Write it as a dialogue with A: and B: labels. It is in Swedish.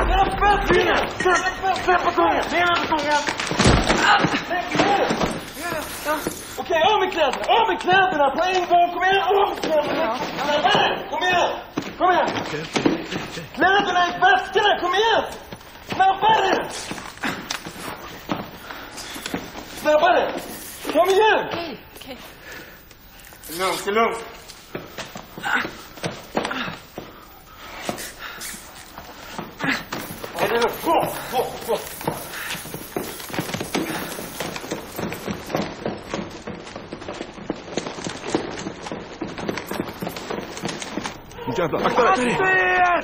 A: Släpp! Släpp! Batongen! Ner med batongen! Okej, av med kläderna! Av med kläderna på en gång! Kom igen! Av med kläderna! Kom igen! Kom igen! Kläderna i väskorna! Kom igen! Snabbare! Snabbare! Kom igen!
B: Okej, okej.
A: Lugnt, det är lugnt. 坐坐坐。你这样子，
C: 阿、啊、哥，对呀、